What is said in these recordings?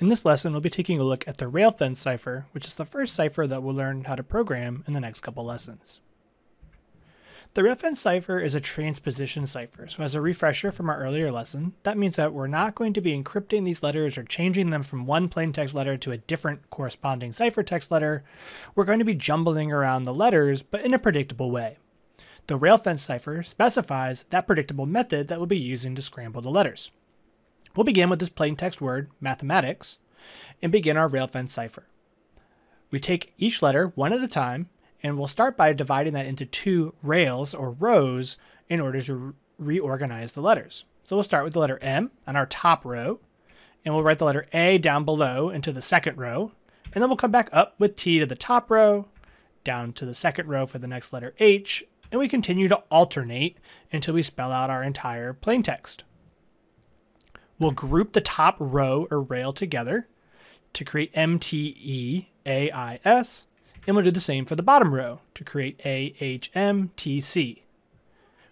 In this lesson, we'll be taking a look at the railfence cipher, which is the first cipher that we'll learn how to program in the next couple lessons. The railfence cipher is a transposition cipher, so as a refresher from our earlier lesson, that means that we're not going to be encrypting these letters or changing them from one plain text letter to a different corresponding ciphertext letter. We're going to be jumbling around the letters, but in a predictable way. The railfence cipher specifies that predictable method that we'll be using to scramble the letters. We'll begin with this plain text word, mathematics, and begin our railfence cipher. We take each letter one at a time, and we'll start by dividing that into two rails or rows in order to reorganize the letters. So we'll start with the letter M on our top row, and we'll write the letter A down below into the second row, and then we'll come back up with T to the top row, down to the second row for the next letter H, and we continue to alternate until we spell out our entire plain text. We'll group the top row or rail together to create MTEAIS, and we'll do the same for the bottom row to create AHMTC.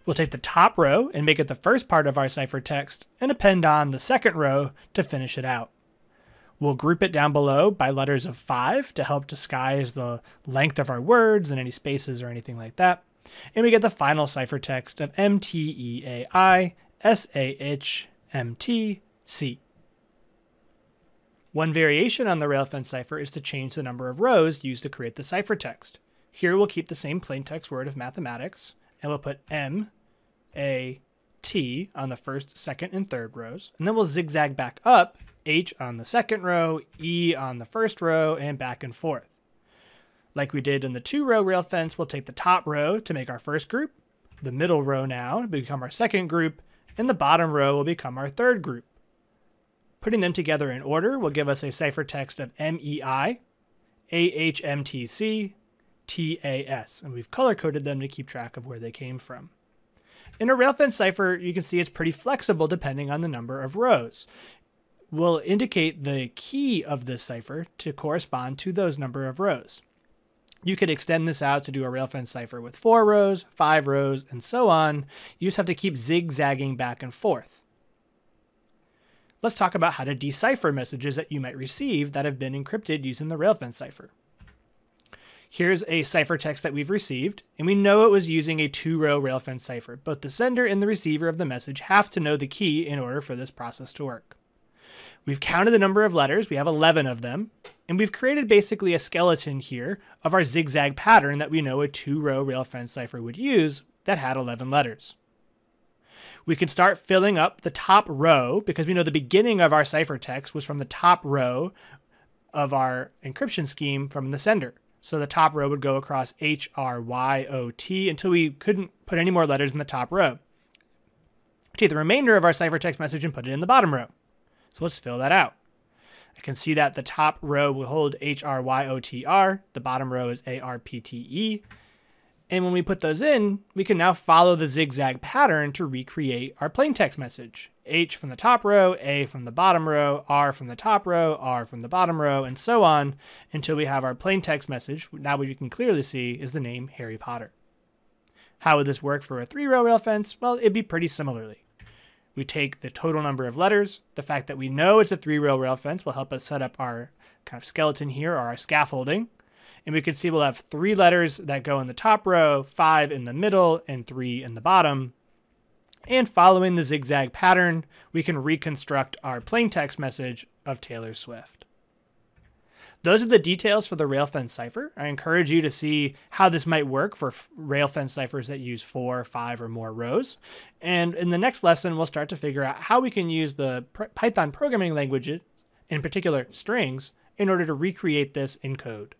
We'll take the top row and make it the first part of our ciphertext and append on the second row to finish it out. We'll group it down below by letters of 5 to help disguise the length of our words and any spaces or anything like that. And we get the final ciphertext of MTEAI SAHMTC. One variation on the railfence cipher is to change the number of rows used to create the ciphertext. Here we'll keep the same plaintext word of mathematics, and we'll put M, A, T on the first, second, and third rows, and then we'll zigzag back up, H on the second row, E on the first row, and back and forth. Like we did in the two row rail fence, we'll take the top row to make our first group, the middle row now to become our second group, and the bottom row will become our third group. Putting them together in order will give us a ciphertext of MEI, AHMTC, TAS, and we've color coded them to keep track of where they came from. In a railfence cipher, you can see it's pretty flexible depending on the number of rows. We'll indicate the key of this cipher to correspond to those number of rows. You could extend this out to do a railfence cipher with four rows, five rows, and so on. You just have to keep zigzagging back and forth. Let's talk about how to decipher messages that you might receive that have been encrypted using the railfence cipher. Here's a ciphertext that we've received, and we know it was using a two-row railfence cipher. Both the sender and the receiver of the message have to know the key in order for this process to work. We've counted the number of letters, we have 11 of them, and we've created basically a skeleton here of our zigzag pattern that we know a two-row railfence cipher would use that had 11 letters. We can start filling up the top row because we know the beginning of our ciphertext was from the top row of our encryption scheme from the sender. So the top row would go across H, R, Y, O, T until we couldn't put any more letters in the top row. Take the remainder of our ciphertext message and put it in the bottom row. So let's fill that out. I can see that the top row will hold H R Y O T R, the bottom row is A R P T E. And when we put those in, we can now follow the zigzag pattern to recreate our plain text message. H from the top row, A from the bottom row, R from the top row, R from the bottom row, and so on until we have our plain text message. Now what you can clearly see is the name Harry Potter. How would this work for a three row rail fence? Well, it'd be pretty similarly. We take the total number of letters. The fact that we know it's a three row railfence will help us set up our kind of skeleton here or our scaffolding. And we can see we'll have three letters that go in the top row, five in the middle, and three in the bottom. And following the zigzag pattern, we can reconstruct our plain text message of Taylor Swift. Those are the details for the railfence cipher. I encourage you to see how this might work for railfence ciphers that use four, five, or more rows. And in the next lesson, we'll start to figure out how we can use the Python programming language, in particular strings, in order to recreate this in code.